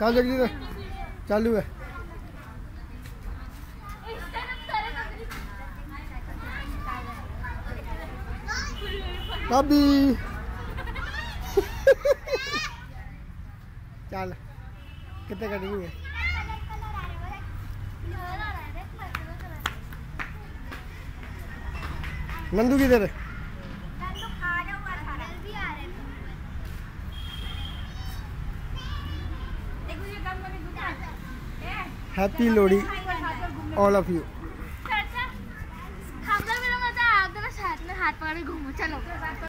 चल जल्दी चालू है कभी चल। कितने करेंगे नंदू किधर है happy Lohri all of you चलो